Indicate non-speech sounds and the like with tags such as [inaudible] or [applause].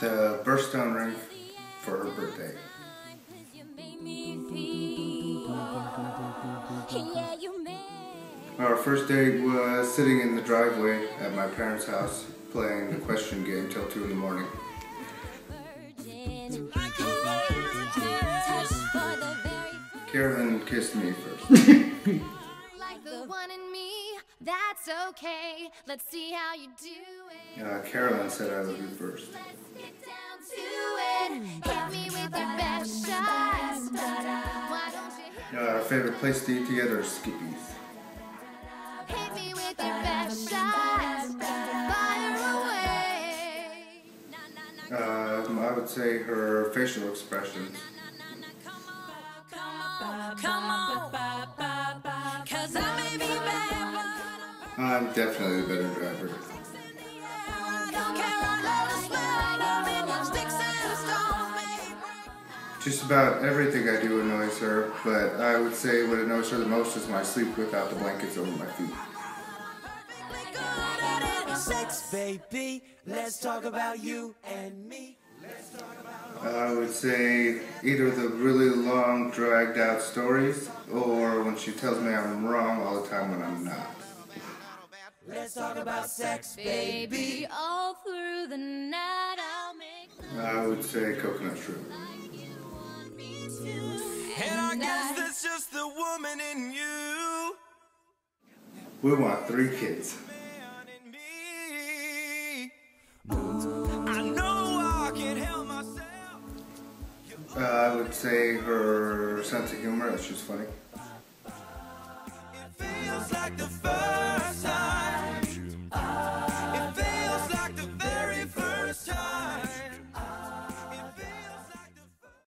The birthstone ring for her birthday. Cause you make me feel. Yeah, you make Our first date was sitting in the driveway at my parents' house playing the question game till 2 in the morning. virgin. Touch for the very first. Carolyn kissed me first. [laughs] That's okay. Let's see how you do it. Uh, Carolyn said I love you first. Let's get down to it. Hit me with your best shot. Why don't you hit Uh, our favorite place to eat together is Skippy's. Hit me with your best shot. Fire away. Um, I would say her facial expressions. I'm definitely the better driver. I don't care. I love the smell of it. Sticks and stones may break. Just about everything I do annoys her, but I would say what annoys her the most is my sleep without the blankets over my feet. Good at it. Sex, baby. Let's talk about you and me. I would say either the really long, dragged out stories, or when she tells me I'm wrong all the time when I'm not. Let's talk about sex, baby. Baby, all through the night I'll make I would say coconut shrimp. And I guess that's just the woman in you. We want three kids. Man in me. I know I can help myself. Uh, I would say her sense of humor, that's just funny.